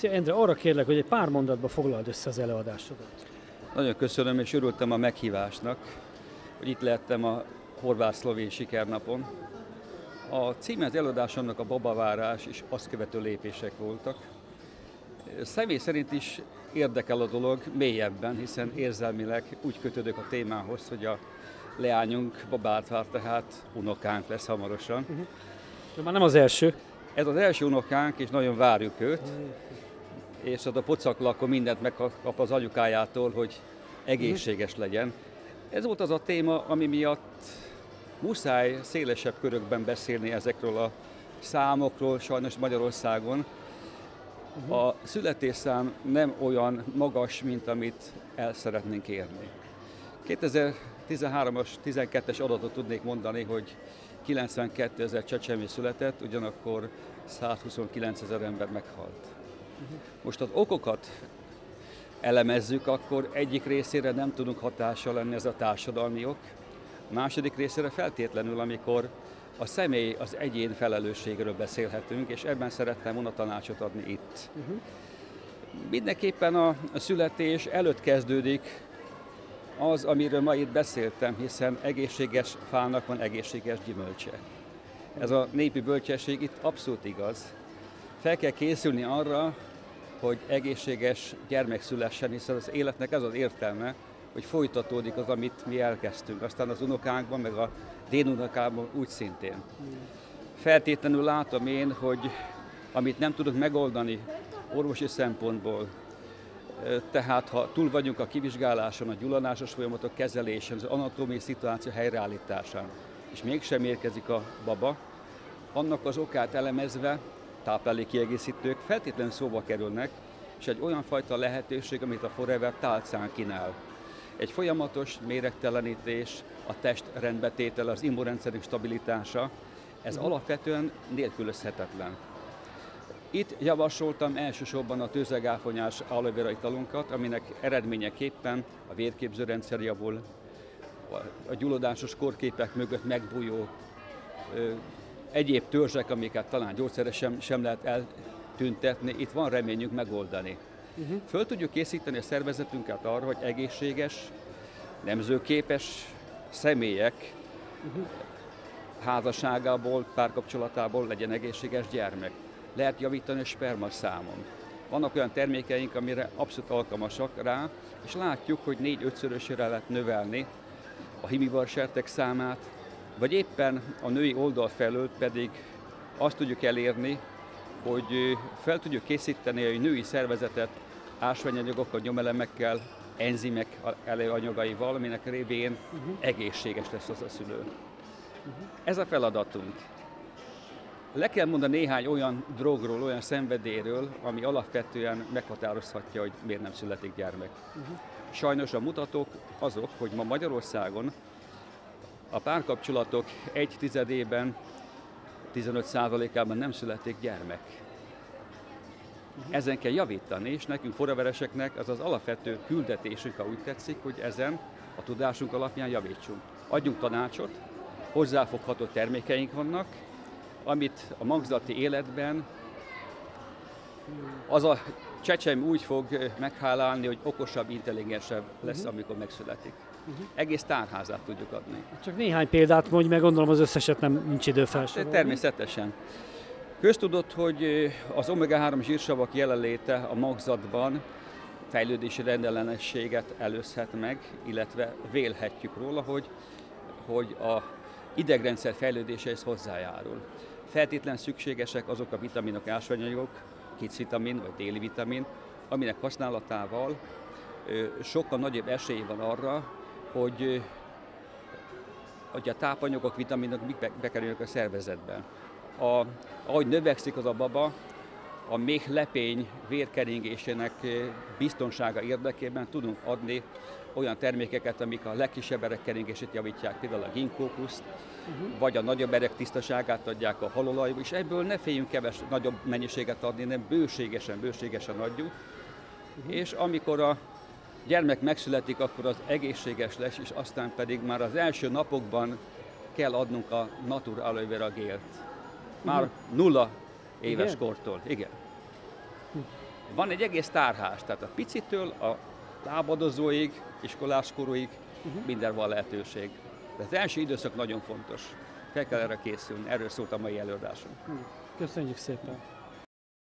Szia Endre, arra kérlek, hogy egy pár mondatba foglald össze az előadásodat. Nagyon köszönöm, és örültem a meghívásnak, hogy itt lehettem a horvát-szlovén sikernapon. A címe az előadásomnak a babavárás és azt követő lépések voltak. Személy szerint is érdekel a dolog mélyebben, hiszen érzelmileg úgy kötődök a témához, hogy a leányunk babát vár, tehát unokánk lesz hamarosan. Uh-huh. De már nem az első. Ez az első unokánk, és nagyon várjuk őt. És az a pocakla akkor mindent megkap az anyukájától, hogy egészséges legyen. Ez volt az a téma, ami miatt muszáj szélesebb körökben beszélni ezekről a számokról, sajnos Magyarországon. Uh-huh. A születésszám nem olyan magas, mint amit el szeretnénk érni. 2013-as, 12-es adatot tudnék mondani, hogy 92 ezer csecsemő született, ugyanakkor 129 ezer ember meghalt. Most az okokat elemezzük, akkor egyik részére nem tudunk hatással lenni ez a társadalmi ok, második részére feltétlenül, amikor a személy, az egyén felelősségről beszélhetünk, és ebben szerettem volna tanácsot adni itt. Uh-huh. Mindenképpen a, a születés előtt kezdődik az, amiről ma itt beszéltem, hiszen egészséges fának van egészséges gyümölcse. Ez a népi bölcsesség itt abszolút igaz. Fel kell készülni arra, hogy egészséges gyermek szülessen, hiszen az életnek ez az értelme, hogy folytatódik az, amit mi elkezdtünk. Aztán az unokánkban, meg a dénunokában úgy szintén. Feltétlenül látom én, hogy amit nem tudunk megoldani orvosi szempontból, tehát ha túl vagyunk a kivizsgáláson, a gyulladásos folyamatok kezelésen, az anatómiai szituáció helyreállításán, és mégsem érkezik a baba, annak az okát elemezve táplálékkiegészítők feltétlenül szóba kerülnek, és egy olyan fajta lehetőség, amit a Forever tálcán kínál egy folyamatos méregtelenítés, a test rendbetétel, az immunrendszerünk stabilitása, ez uh-huh. alapvetően nélkülözhetetlen. Itt javasoltam elsősorban a tőzegáfonyás aloe vera italunkat, aminek eredményeképpen a vérképzőrendszer javul, a gyulladásos korképek mögött megbújó egyéb törzsek, amiket talán gyógyszeresen sem lehet eltüntetni, itt van reményünk megoldani. Uh-huh. Föl tudjuk készíteni a szervezetünket arra, hogy egészséges, nemzőképes személyek uh-huh. házasságából, párkapcsolatából legyen egészséges gyermek. Lehet javítani a sperma számon. Vannak olyan termékeink, amire abszolút alkalmasak rá, és látjuk, hogy négy-ötszörösére lehet növelni a himivarsertek számát, vagy éppen a női oldal felől pedig azt tudjuk elérni, hogy fel tudjuk készíteni a női szervezetet ásványanyagokkal, nyomelemekkel, enzimek előanyagaival, aminek révén uh-huh. egészséges lesz az a szülő. Uh-huh. Ez a feladatunk. Le kell mondani néhány olyan drogról, olyan szenvedélyről, ami alapvetően meghatározhatja, hogy miért nem születik gyermek. Uh-huh. Sajnos a mutatók azok, hogy ma Magyarországon a párkapcsolatok egy tizedében, 15%-ában nem születik gyermek. Uh-huh. Ezen kell javítani, és nekünk foravereseknek az az alapvető küldetésünk, ha úgy tetszik, hogy ezen a tudásunk alapján javítsunk. Adjunk tanácsot, hozzáfogható termékeink vannak, amit a magzati életben az a csecsem úgy fog meghálálni, hogy okosabb, intelligensebb lesz, uh-huh. amikor megszületik. Uh-huh. Egész tárházát tudjuk adni. Csak néhány példát mondj meg, gondolom az összeset nem nincs idő felsorolni. Természetesen. Köztudott, hogy az omega-3 zsírsavak jelenléte a magzatban fejlődési rendellenességet előzhet meg, illetve vélhetjük róla, hogy, hogy a idegrendszer fejlődéséhez hozzájárul. Feltétlen szükségesek azok a vitaminok, ásványanyagok, vitamin vagy déli vitamin, aminek használatával sokkal nagyobb esély van arra, hogy, hogy a tápanyagok, vitaminok bekerülnek a szervezetbe. A, ahogy növekszik az a baba, a még lepény vérkeringésének biztonsága érdekében tudunk adni olyan termékeket, amik a legkisebb erekkeringését javítják, például a ginkókuszt, uh-huh. vagy a nagyobb erek tisztaságát adják a halolajba, és ebből ne féljünk keves, nagyobb mennyiséget adni, nem bőségesen, bőségesen adjuk. Uh-huh. És amikor a gyermek megszületik, akkor az egészséges lesz, és aztán pedig már az első napokban kell adnunk a Natur Aloe Vera gélt már nulla éves Igen? kortól. Igen. van egy egész tárhás, tehát a picitől a lábadozóig, iskoláskorúig uh-huh. minden van lehetőség. De az első időszak nagyon fontos. Fel kell erre készülni, erről szólt a mai előadásom. Köszönjük szépen!